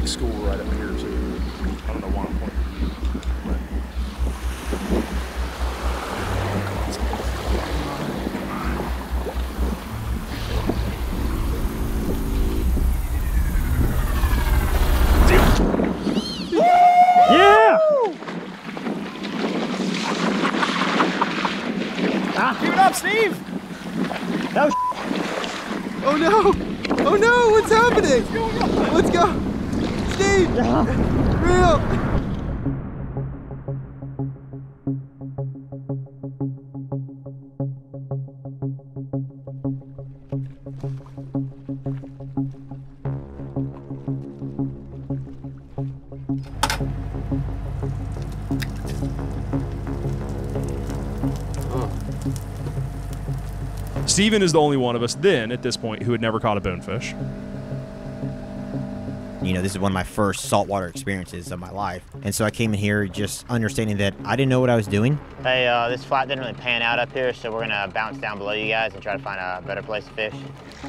big school right up here Steven is the only one of us then, at this point, who had never caught a bonefish. You know, this is one of my first saltwater experiences of my life. And so I came in here just understanding that I didn't know what I was doing. Hey, uh, this flat didn't really pan out up here, so we're gonna bounce down below you guys and try to find a better place to fish.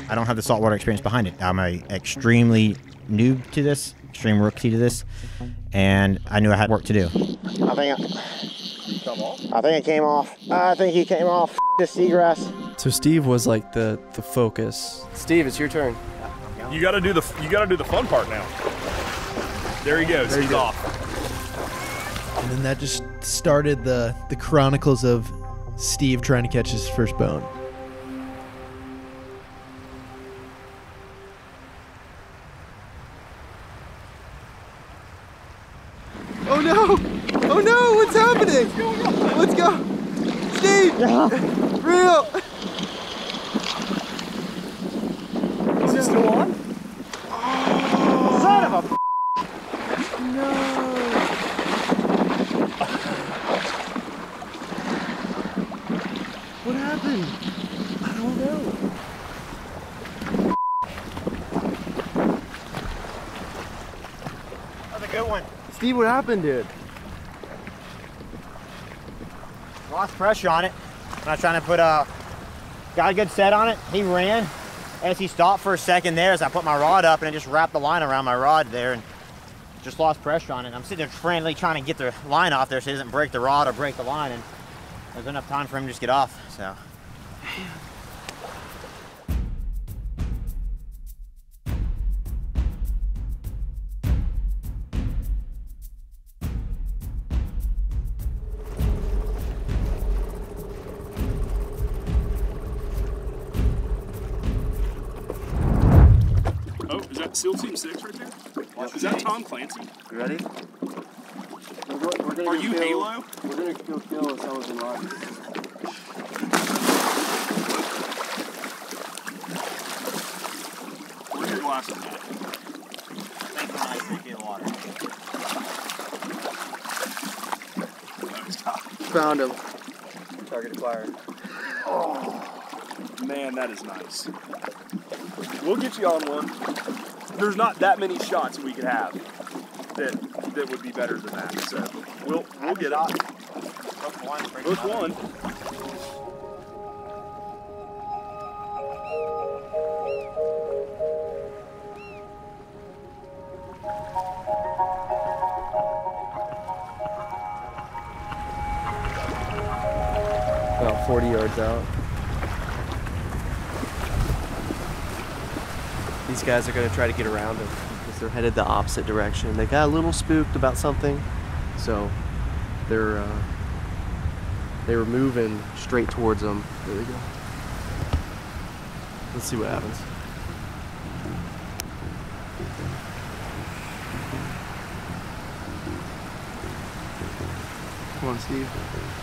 I don't have the saltwater experience behind it. I'm a extremely noob to this, extreme rookie to this, and I knew I had work to do. I think I, I think it came off. I think he came off. This seagrass. So Steve was like the the focus. Steve, it's your turn. You gotta do the you gotta do the fun part now. There he goes. There you He's go. off. And then that just started the the chronicles of Steve trying to catch his first bone. Oh no! Oh no! What's happening? Let's go! Steve! Reel! Is he still on? Son of a What happened? I don't know. That's a good one. Steve, what happened, dude? Lost pressure on it. I'm not trying to put a got a good set on it. He ran. As he stopped for a second there, as I put my rod up and it just wrapped the line around my rod there and just lost pressure on it. I'm sitting there frantically trying to get the line off there so he doesn't break the rod or break the line and there's enough time for him to just get off. So there? Is that Tom Clancy? You ready? Are you Halo? We're gonna kill kill Osama bin Laden. Where's your glasses at? thanks for my drink of water. He's got- Found him. Target acquired. Oh, Man, that is nice. We'll get you on one. There's not that many shots we could have that that would be better than that. So we'll we'll get it. Book one. bring Book another. one. About 40 yards out. These guys are going to try to get around him because they're headed the opposite direction. They got a little spooked about something, so they're uh, they were moving straight towards them. There we go. Let's see what happens. Come on, Steve.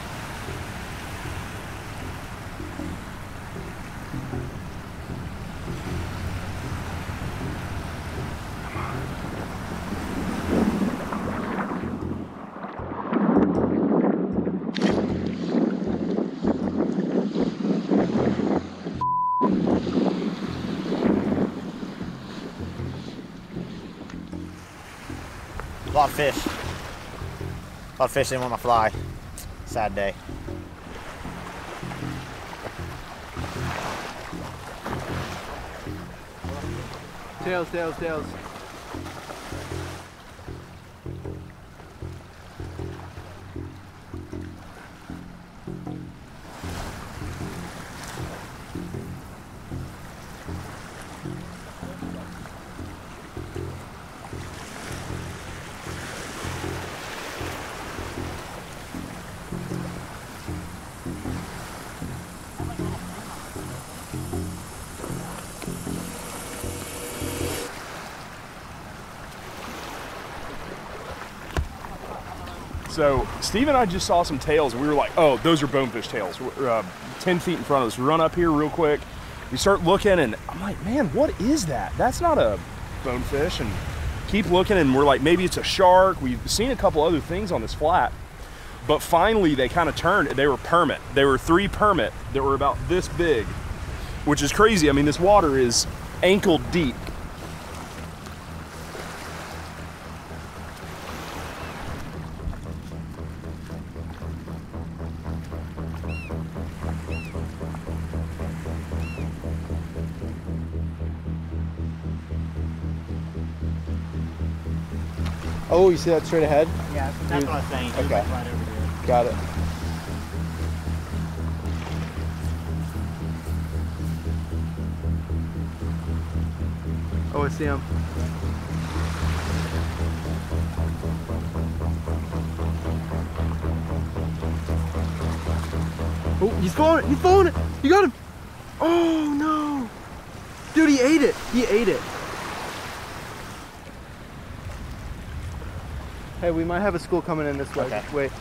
Fish. A lot of fish didn't want to fly. Sad day. Tails, tails, tails. So Steve and I just saw some tails, and we were like, "Oh, those are bonefish tails." Uh, Ten feet in front of us. Run up here real quick. We start looking, and I'm like, "Man, what is that? That's not a bonefish." And keep looking, and we're like, "Maybe it's a shark." We've seen a couple other things on this flat, but finally they kind of turned. They were permit. They were three permit that were about this big, which is crazy. I mean, this water is ankle deep. Oh, you see that straight ahead? Yeah, that's what I was saying. Okay. right over there. Got it. Oh, I see him. Oh, he's following it. He's following it. You got him. Oh, no. Dude, he ate it. He ate it. Hey, we might have a school coming in this way. Okay. Wait.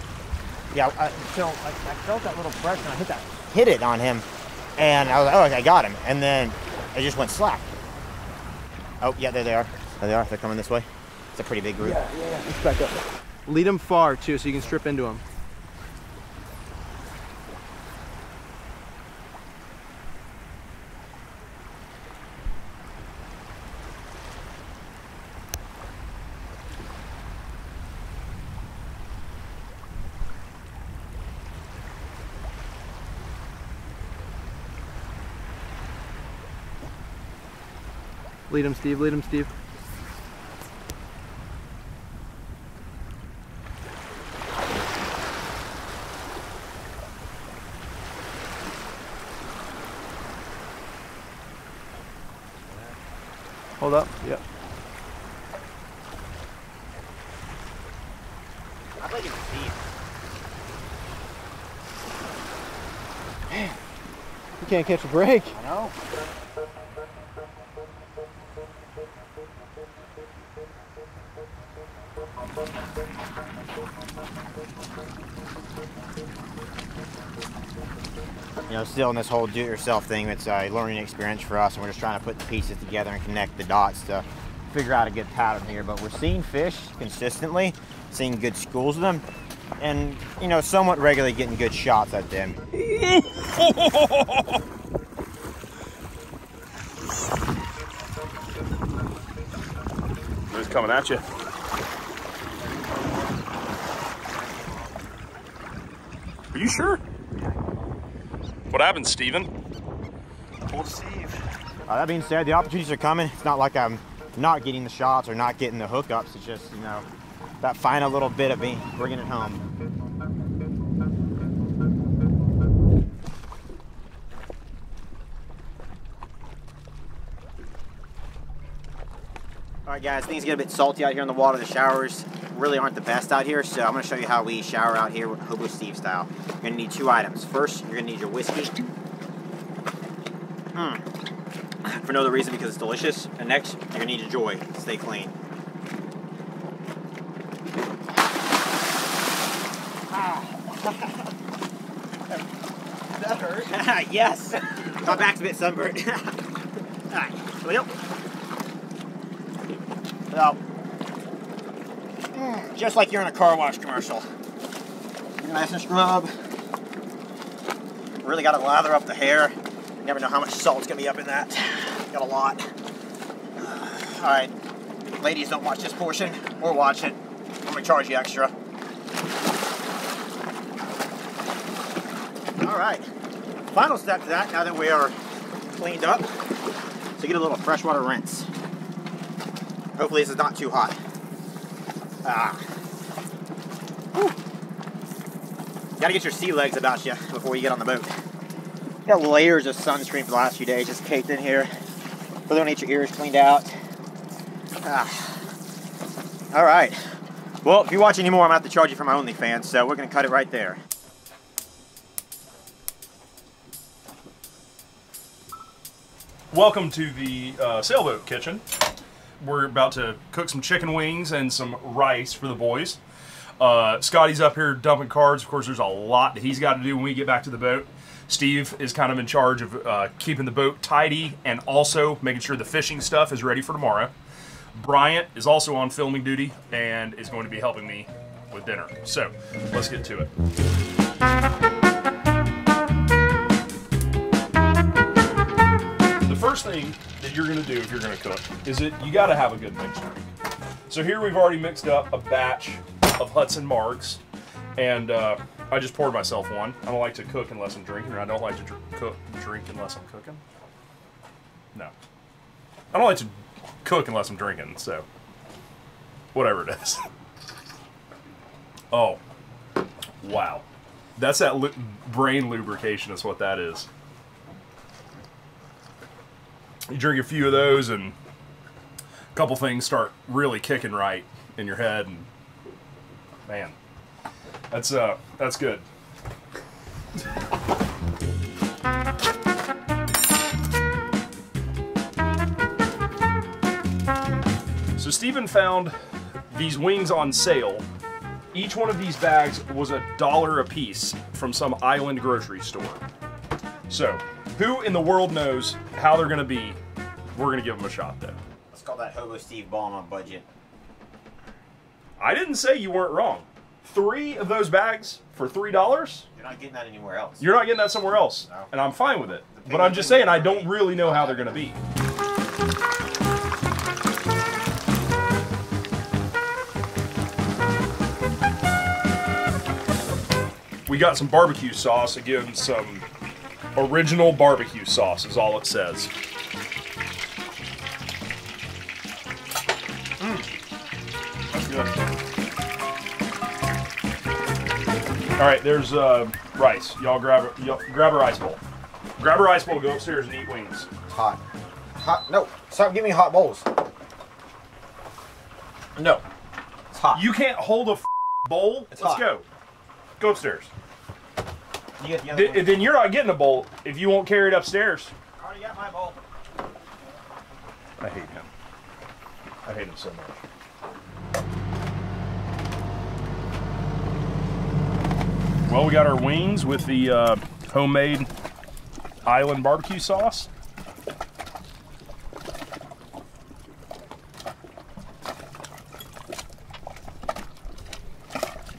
Yeah, I, so I, I felt that little pressure and I hit that, hit it on him, and I was like, oh, I got him, and then it just went slack. Oh, yeah, there they are. There they are. They're coming this way. It's a pretty big group. Yeah, yeah, yeah. Let's back up. Lead them far, too, so you can strip into him. Lead him, Steve. Lead him, Steve. Hold up. Yep. I thought you could see it. You can't catch a break. Still in this whole do-it-yourself thing, it's a learning experience for us, and we're just trying to put the pieces together and connect the dots to figure out a good pattern here. But we're seeing fish consistently, seeing good schools of them, and you know, somewhat regularly getting good shots at them. Who's coming at you. Are you sure? What happened, Steven? Uh, that being said, the opportunities are coming. It's not like I'm not getting the shots or not getting the hookups. It's just, you know, that final little bit of me bringing it home. All right, guys, things get a bit salty out here in the water. The showers really aren't the best out here, so I'm going to show you how we shower out here, Hobo Steve style. You're going to need two items. First, you're going to need your whiskey. Hmm for no other reason because it's delicious. And next, you're gonna need your joy stay clean. Ah. That hurt. yes! My back's a bit sunburned. Alright, here we go. So, mm, just like you're in a car wash commercial. You're nice and scrub. Really gotta lather up the hair. You never know how much salt's gonna be up in that. Got a lot. Uh, Alright, ladies, don't watch this portion or watch it. I'm gonna charge you extra. Alright, final step to that now that we are cleaned up. So get a little freshwater rinse. Hopefully this is not too hot. Ah. Whew. Gotta get your sea legs about you before you get on the boat. Got layers of sunscreen for the last few days just caked in here. Really to need your ears cleaned out. Ah. All right. Well, if you watch anymore, I'm gonna have to charge you for my OnlyFans, so we're gonna cut it right there. Welcome to the uh, sailboat kitchen. We're about to cook some chicken wings and some rice for the boys. Uh, Scotty's up here dumping cards. Of course, there's a lot that he's got to do when we get back to the boat. Steve is kind of in charge of uh, keeping the boat tidy and also making sure the fishing stuff is ready for tomorrow. Bryant is also on filming duty and is going to be helping me with dinner. So let's get to it. Thing that you're going to do if you're going to cook is that you got to have a good drink. So here we've already mixed up a batch of Hudson Margs, and uh, I just poured myself one. I don't like to cook unless I'm drinking, or I don't like to dr- cook drink unless I'm cooking. No, I don't like to cook unless I'm drinking. So whatever it is. oh, wow, that's that lu- brain lubrication. Is what that is. You drink a few of those and a couple things start really kicking right in your head and man that's uh that's good. So Stephen found these wings on sale. Each one of these bags was a dollar a piece from some island grocery store. So who in the world knows how they're gonna be we're gonna give them a shot though Let's call that Hobo Steve Ball on budget. I didn't say you weren't wrong. Three of those bags for three dollars. You're not getting that anywhere else. You're not getting that somewhere else, No. and I'm fine with it. But I'm just saying I don't really know how they're gonna be. We got some barbecue sauce again. Some original barbecue sauce is all it says. Mm. That's good. All right, there's uh, rice. Y'all grab a, y'all grab a rice bowl. Grab a rice bowl. Go upstairs and eat wings. It's hot. Hot. No. Stop giving me hot bowls. No. It's hot. You can't hold a f- bowl. It's Let's hot. go. Go upstairs. You get the other Th- one. then you're not getting a bolt if you won't carry it upstairs. I already got my bolt. I hate him. I hate him so much. Well, we got our wings with the uh, homemade island barbecue sauce.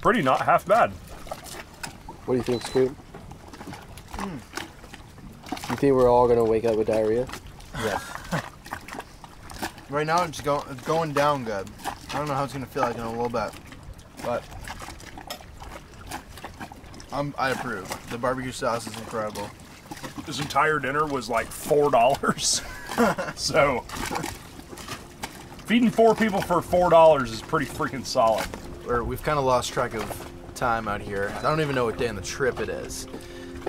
Pretty not half bad. What do you think, Scoop? You think we're all gonna wake up with diarrhea? Yes. Right now, it's going it's going down good. I don't know how it's gonna feel like in a little bit, but I'm, I approve. The barbecue sauce is incredible. This entire dinner was like four dollars. so feeding four people for four dollars is pretty freaking solid. Or we've kind of lost track of time out here. I don't even know what day on the trip it is,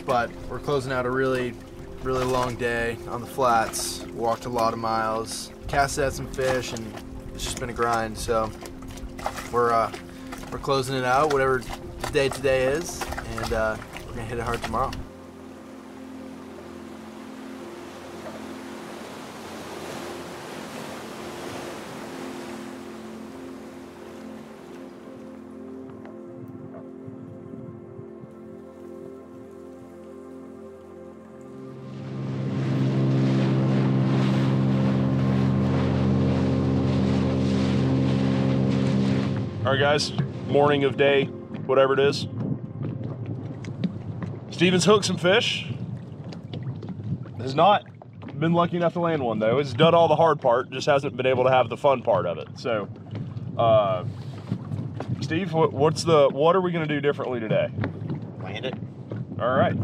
but we're closing out a really, really long day on the flats. Walked a lot of miles, cast at some fish, and it's just been a grind. So we're uh, we're closing it out, whatever the day today is, and uh, we're gonna hit it hard tomorrow. All right, guys. Morning of day, whatever it is. Steven's hooked some fish. Has not been lucky enough to land one though. He's done all the hard part, just hasn't been able to have the fun part of it. So, uh, Steve, what, what's the what are we going to do differently today? Land it. All right.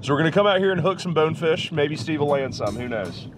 So we're going to come out here and hook some bonefish. Maybe Steve will land some. Who knows?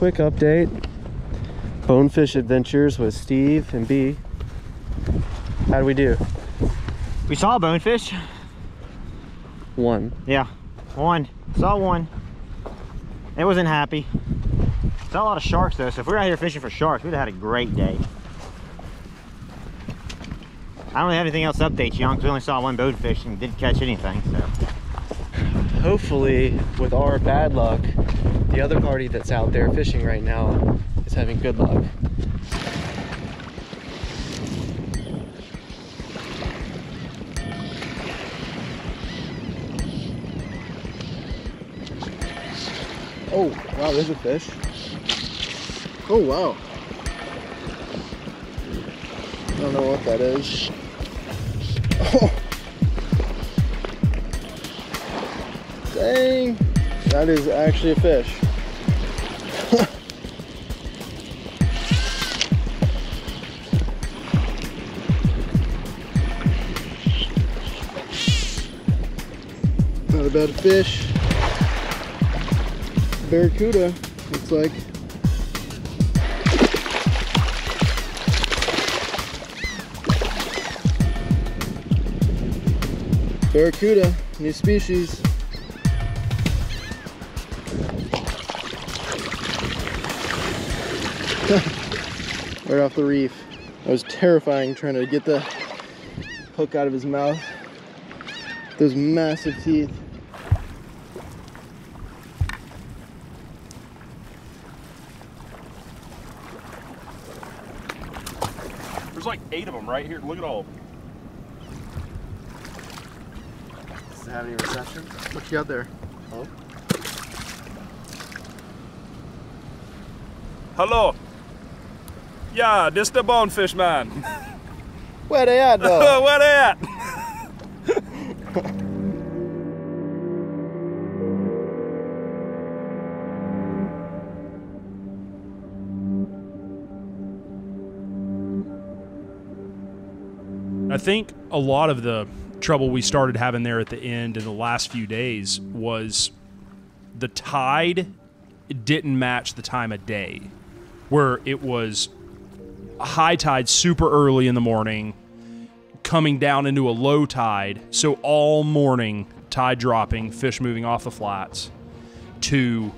Quick update. Bonefish Adventures with Steve and B. How do we do? We saw a bonefish. One. Yeah, one. Saw one. It wasn't happy. Saw a lot of sharks though, so if we were out here fishing for sharks, we'd have had a great day. I don't really have anything else to update you on because we only saw one bonefish and didn't catch anything, so. Hopefully, with our bad luck, the other party that's out there fishing right now is having good luck. Oh, wow, there's a fish. Oh, wow. I don't know what that is. Oh. Dang. That is actually a fish. Not a fish. Barracuda, looks like. Barracuda, new species. right off the reef. That was terrifying trying to get the hook out of his mouth. Those massive teeth. There's like eight of them right here. Look at all. of them. Does it have any reception? What you got there? Hello. Yeah, this the bonefish man. Where they at though? Where they at? Think a lot of the trouble we started having there at the end in the last few days was the tide didn't match the time of day, where it was high tide super early in the morning, coming down into a low tide. So all morning, tide dropping, fish moving off the flats to,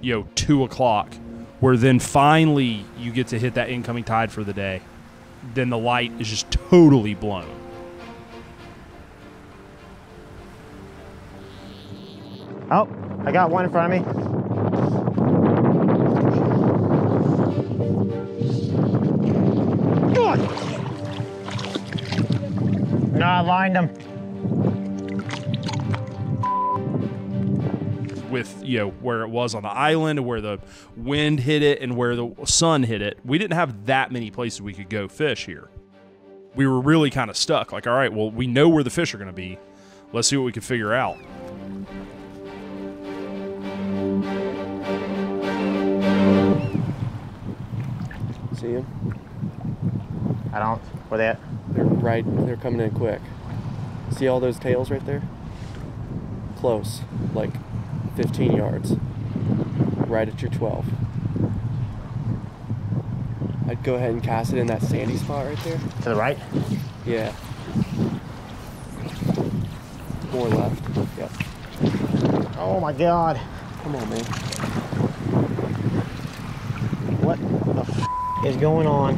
you know, two o'clock, where then finally you get to hit that incoming tide for the day. Then the light is just totally blown. Oh, I got one in front of me. God! No, I lined him. With you know where it was on the island, where the wind hit it, and where the sun hit it. We didn't have that many places we could go fish here. We were really kind of stuck. Like, all right, well, we know where the fish are going to be. Let's see what we can figure out. See them? I don't. Where they at? They're right. They're coming in quick. See all those tails right there? Close, like 15 yards. Right at your 12. I'd go ahead and cast it in that sandy spot right there. To the right? Yeah. More left. Yep. Oh my god. Come on, man. What the f is going on?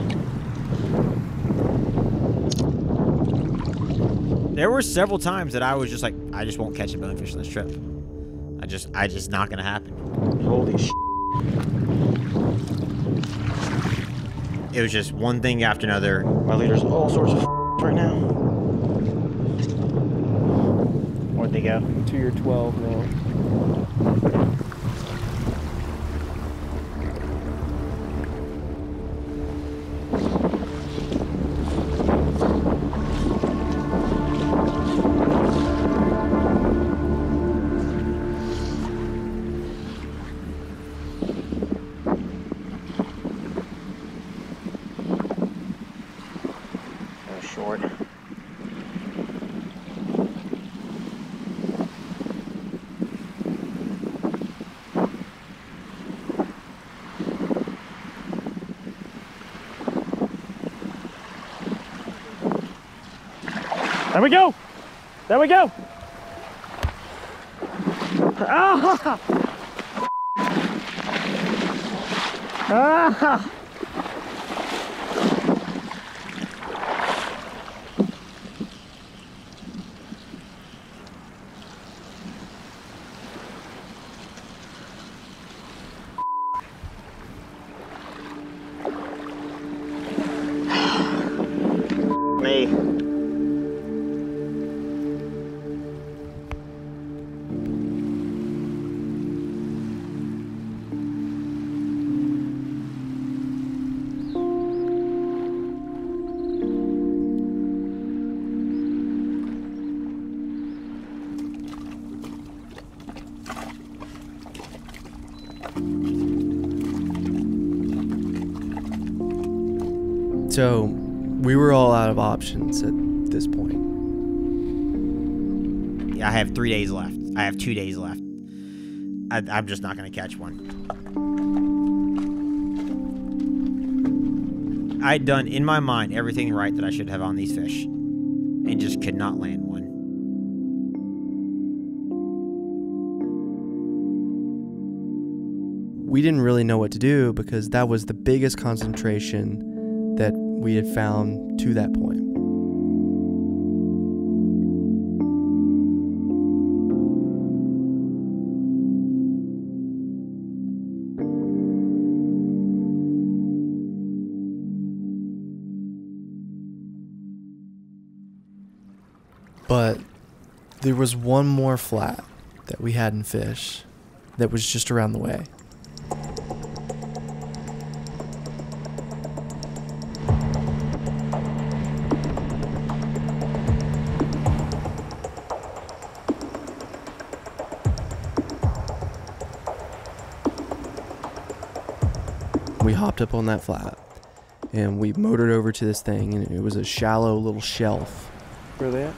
There were several times that I was just like, I just won't catch a bonefish on this trip. I just, I just not gonna happen. Holy sh! It was just one thing after another. My leader's all sorts of right now. Where'd they go? To your 12 now. There we go. Ah! Ah! So, we were all out of options at this point. I have three days left. I have two days left. I, I'm just not going to catch one. I'd done in my mind everything right that I should have on these fish, and just could not land one. We didn't really know what to do because that was the biggest concentration we had found to that point. But there was one more flat that we hadn't fished that was just around the way. Hopped up on that flat and we motored over to this thing, and it was a shallow little shelf. Where are they at?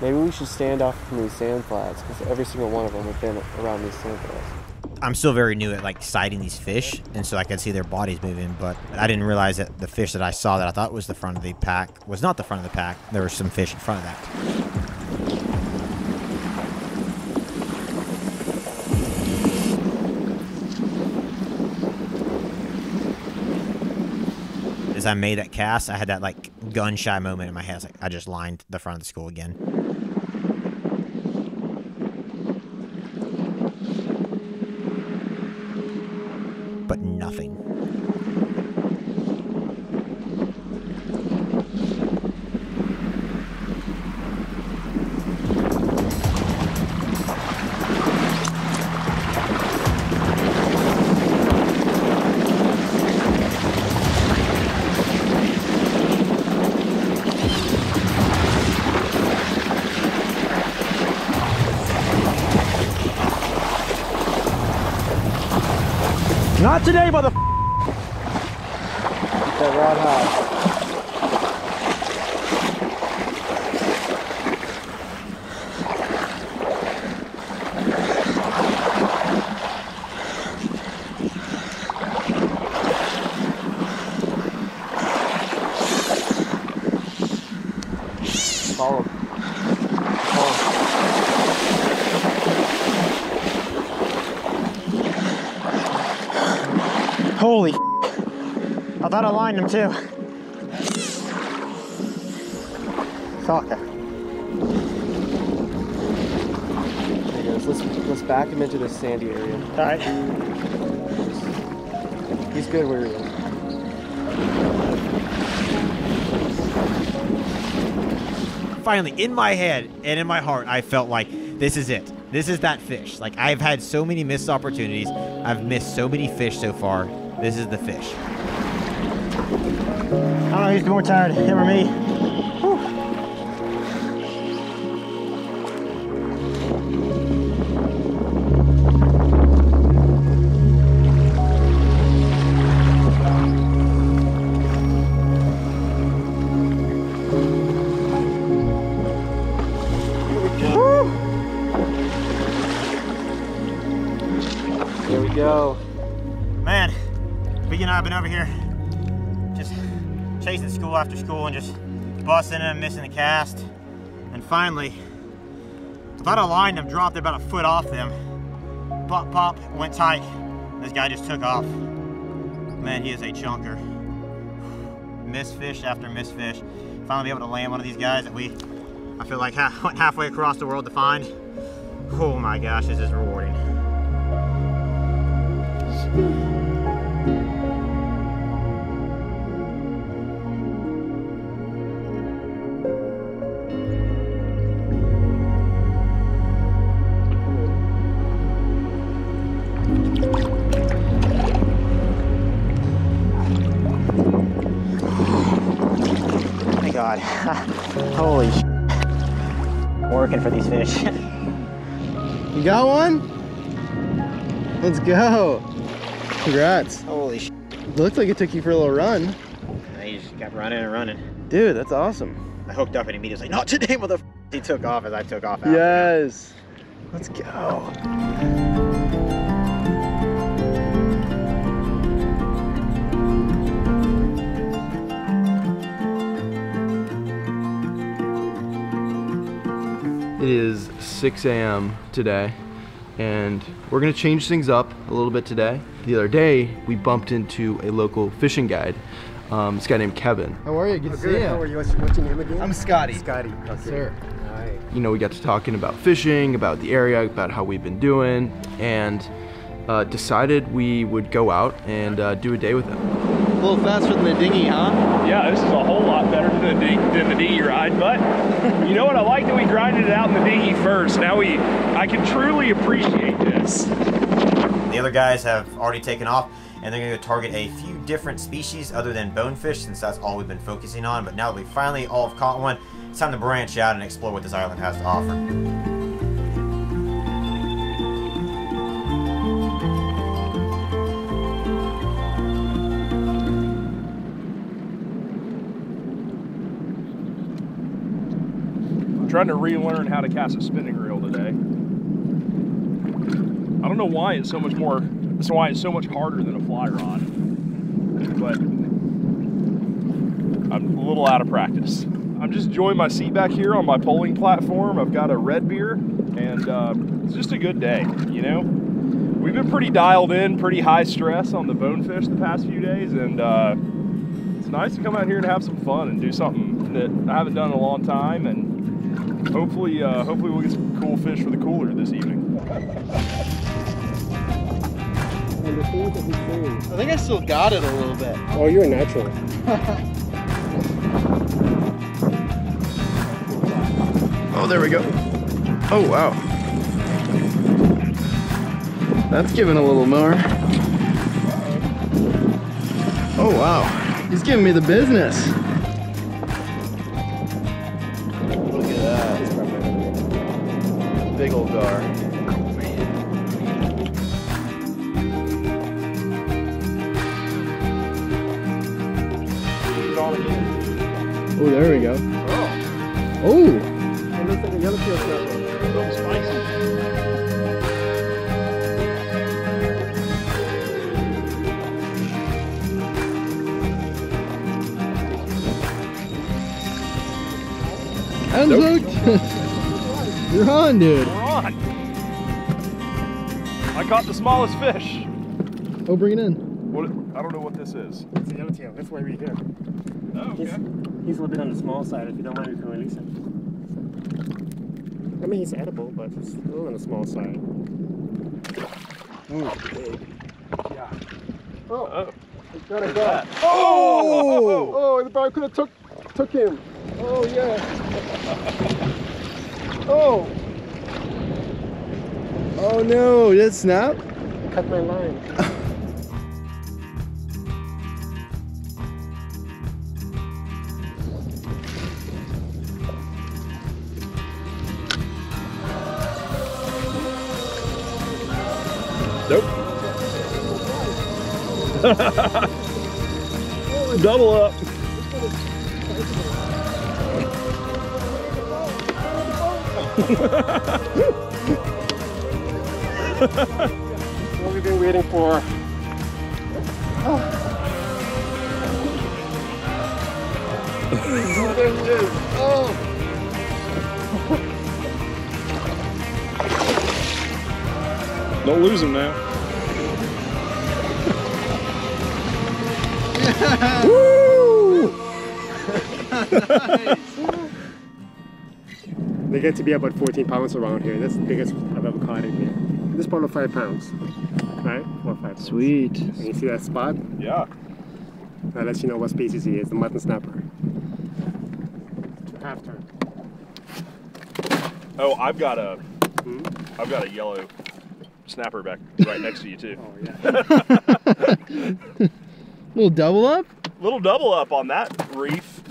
Maybe we should stand off from these sand flats because every single one of them have been around these sand flats. I'm still very new at like sighting these fish, and so I could see their bodies moving. But I didn't realize that the fish that I saw that I thought was the front of the pack was not the front of the pack. There were some fish in front of that. As I made that cast, I had that like gun shy moment in my head. I, like, I just lined the front of the school again. I thought I lined him too. Soccer. There he goes. Let's let's back him into this sandy area. All right. He's good where he is. finally in my head and in my heart i felt like this is it this is that fish like i've had so many missed opportunities i've missed so many fish so far this is the fish I don't know who's more tired, him or me. Here we go. Man, Big and I have been over here school after school and just busting them, missing the cast. And finally, I thought I lined them, dropped about a foot off them. Pop, pop, went tight. This guy just took off. Man, he is a chunker. Miss fish after miss fish. Finally be able to land one of these guys that we, I feel like went halfway across the world to find. Oh my gosh, this is rewarding. For these fish. You got one? Let's go. Congrats. Holy sh Looks like it took you for a little run. He just kept running and running. Dude, that's awesome. I hooked up and immediately was like, not today, mother. He took off as I took off. Yes. Let's go. Is 6 a.m. today, and we're gonna change things up a little bit today. The other day, we bumped into a local fishing guide, um, this guy named Kevin. How are you? Good to see you. How are you? What's, what's your name again? I'm Scotty. Scotty. Okay. Sir. All right. you know, we got to talking about fishing, about the area, about how we've been doing, and uh, decided we would go out and uh, do a day with him. A little faster than the dinghy, huh? Yeah, this is a whole lot better than the, ding- than the dinghy ride, but you know what? I like that we grinded it out in the dinghy first. Now we, I can truly appreciate this. The other guys have already taken off and they're going to target a few different species other than bonefish since that's all we've been focusing on. But now that we finally all have caught one, it's time to branch out and explore what this island has to offer. Trying to relearn how to cast a spinning reel today. I don't know why it's so much more. That's why it's so much harder than a fly rod. But I'm a little out of practice. I'm just enjoying my seat back here on my poling platform. I've got a red beer, and uh, it's just a good day. You know, we've been pretty dialed in, pretty high stress on the bonefish the past few days, and uh, it's nice to come out here and have some fun and do something that I haven't done in a long time, and hopefully, uh, hopefully we'll get some cool fish for the cooler this evening. And the things that he's saying. I think I still got it a little bit. Oh, you're a natural. Oh, there we go. Oh, wow. That's giving a little more. Oh, wow. He's giving me the business. Oh, bring it in. What? I don't know what this is. It's a yellowtail. That's why we're here. Oh, He's, he's a little bit on the small side. If you don't mind, we can release him. I mean, he's edible, but he's a little on the small side. Ooh, big. Yeah. Oh, Oh. got a go. Oh! oh! Oh, the barracuda took took him. Oh yeah. oh, Oh no, did it snap? cut my line. Nope. Double up. What we've been waiting for. oh, there he is. Don't lose him now. They get to be about 14 pounds around here. That's the biggest I've ever caught in here. This one of five pounds, right? Four or five. Pounds. Sweet. And you see that spot? Yeah. That lets you know what species he is, the mutton snapper. Half turn. Oh, I've got a, Hmm? have got a yellow snapper back right next to you too. Oh yeah. Little double up? Little double up on that reef.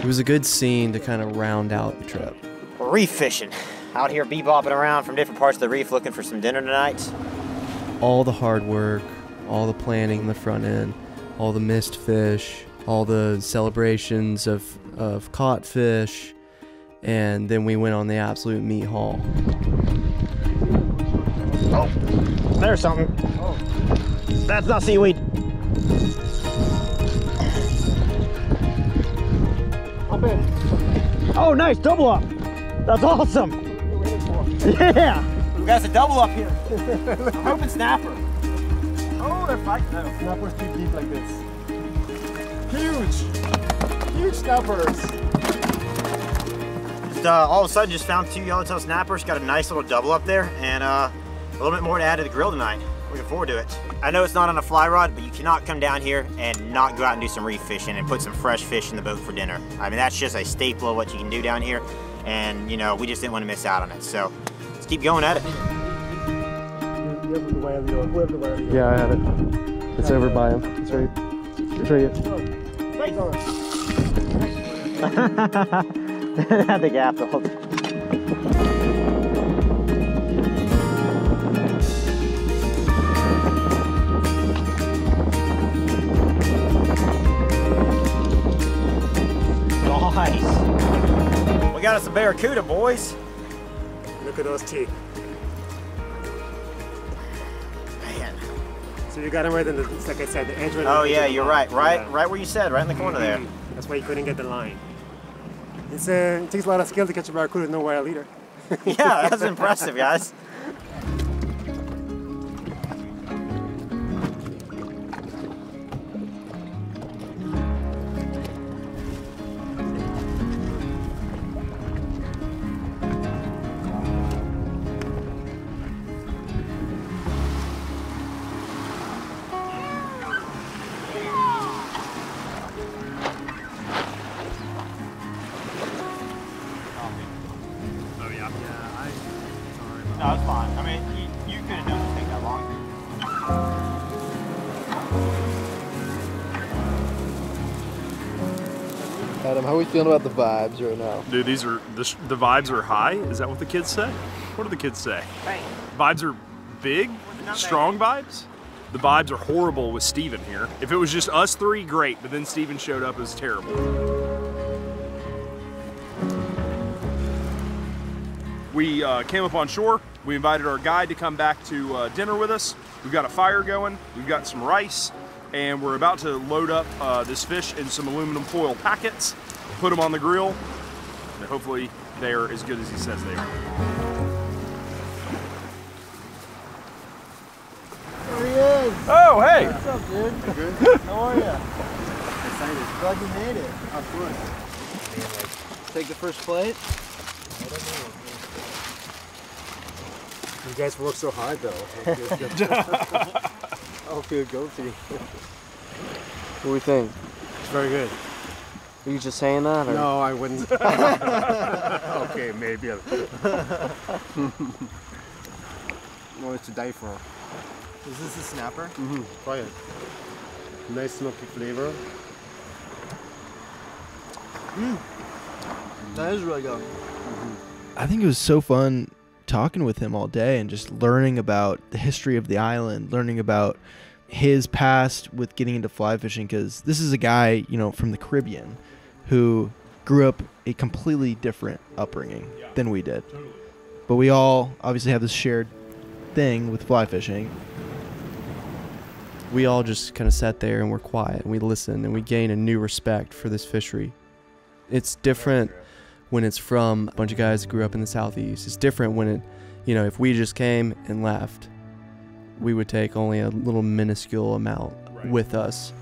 It was a good scene to kind of round out the trip. Reef fishing. Out here bebopping around from different parts of the reef looking for some dinner tonight. All the hard work, all the planning in the front end, all the missed fish, all the celebrations of, of caught fish, and then we went on the absolute meat haul. Oh, there's something. Oh. That's not seaweed. Oh, nice double up. That's awesome. Yeah. We got a double up here. I'm hoping snapper. Oh, they're fighting though. Snappers keep deep like this. Huge! Huge snappers! Uh, all of a sudden, just found two yellowtail snappers. Got a nice little double up there, and uh, a little bit more to add to the grill tonight. Looking forward to it. I know it's not on a fly rod, but you cannot come down here and not go out and do some reef fishing and put some fresh fish in the boat for dinner. I mean, that's just a staple of what you can do down here, and you know, we just didn't want to miss out on it. So let's keep going at it. You have the whale, you have the whale. Yeah, I have it. It's over by him. It's right. It's right here. Had the gap hold. Nice. We got us a barracuda, boys. Look at those teeth. Man. So you got him right in the, like I said, the edge right Oh the edge yeah, you're right. Right, Yeah. right where you said, right in the corner there. Mhm. That's why you couldn't get the line. It's, uh, it takes a lot of skill to catch a barracuda, no whale leader. yeah, that's impressive, guys. how are we feeling about the vibes right now? Dude, these are the, the vibes are high. Is that what the kids say? What do the kids say? Vibes are big, strong vibes. The vibes are horrible with Steven here. If it was just us three, great. But then Steven showed up, it was terrible. We uh, came up on shore. We invited our guide to come back to uh, dinner with us. We've got a fire going. We've got some rice, and we're about to load up uh, this fish in some aluminum foil packets, put them on the grill, and hopefully they are as good as he says they are. There he is. Oh, hey! What's up, dude? Good. How are you? Excited. Glad you made it. Of course. Take the first plate. You guys work so hard though. I'll feel guilty. What do we think? It's very good. Are you just saying that? Or? No, I wouldn't. okay, maybe. well, it's to die for. Is this a snapper? Mm-hmm. Try it. Nice smoky flavor. That is really good. I think it was so fun talking with him all day and just learning about the history of the island, learning about his past with getting into fly fishing because this is a guy, you know, from the Caribbean who grew up a completely different upbringing than we did. But we all obviously have this shared thing with fly fishing. we all just kind of sat there and we're quiet and we listened and we gain a new respect for this fishery. It's different when it's from a bunch of guys that grew up in the southeast. It's different when it, you know, if we just came and left, we would take only a little minuscule amount Right. with us.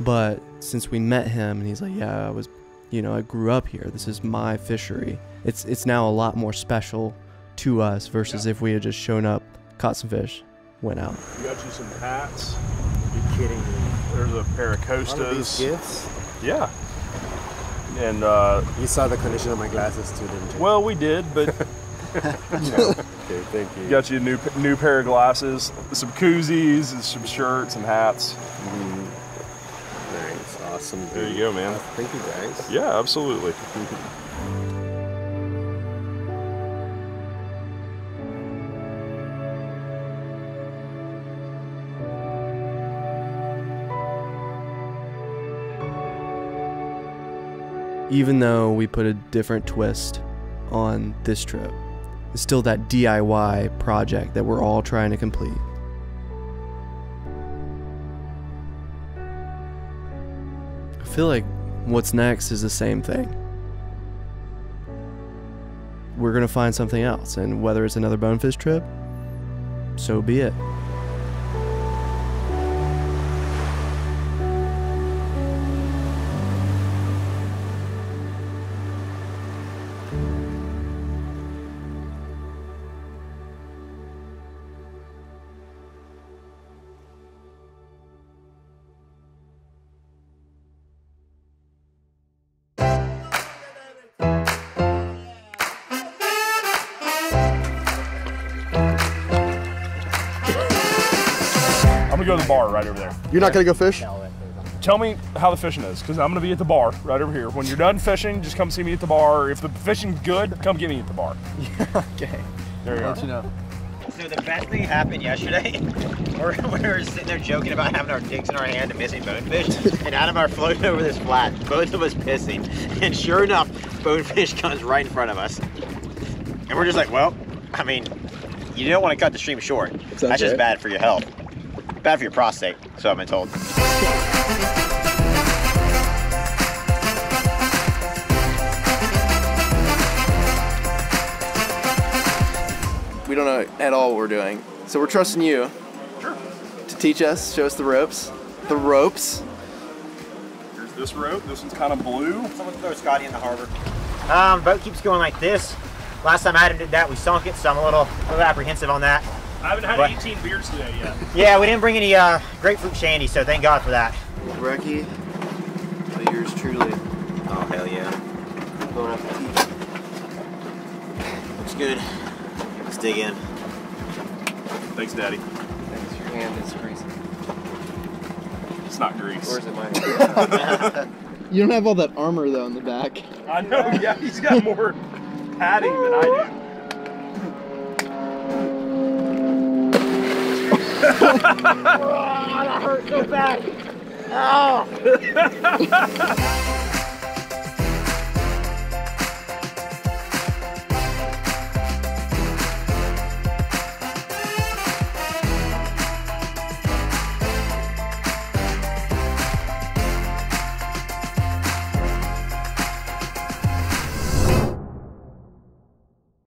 But since we met him and he's like, "Yeah, I was, you know, I grew up here. This is my fishery." It's it's now a lot more special to us versus if we had just shown up, caught some fish, went out. We got you some hats. You're kidding me. There's a pair of One of these Costas. gifts? Yeah. And uh, You saw the condition of my glasses too, didn't you? well, we did, but okay, thank you. got you a new new pair of glasses, some koozies, and some shirts and hats. Nice, awesome. There you go, man. Thank you guys. Yeah, absolutely. even though we put a different twist on this trip, it's still that DIY project that we're all trying to complete. Feel like what's next is the same thing. We're going to find something else, and whether it's another bonefish trip, so be it. You're not gonna go fish? Tell me how the fishing is, because I'm gonna be at the bar right over here. When you're done fishing, just come see me at the bar. If the fishing's good, come get me at the bar. Okay. There you I'll are. you know. So the best thing happened yesterday. We're, we were sitting there joking about having our dicks in our hand and missing bonefish, and Adam are floating over this flat, both of us pissing, and sure enough, bonefish comes right in front of us, and we're just like, well, I mean, you don't want to cut the stream short. That's just bad for your health, bad for your prostate. So I've been told. we don't know at all what we're doing. So we're trusting you to teach us, show us the ropes. The ropes. Here's this rope. This one's kind of blue. Someone throw Scotty in the harbor. Um, boat keeps going like this. Last time Adam did that, we sunk it, so I'm a little, a little apprehensive on that. I haven't had What? 18 beers today yet. Yeah, we didn't bring any uh, grapefruit shandy, so thank God for that. Brecky. So yours truly. Oh hell yeah, Going up the teeth. looks good. Let's dig in. Thanks, Daddy. Thanks, your hand is greasy. It's not grease. Or is it mine? you don't have all that armor though in the back. I know. Yeah, he's got more padding than I do. that hurt so bad. Oh.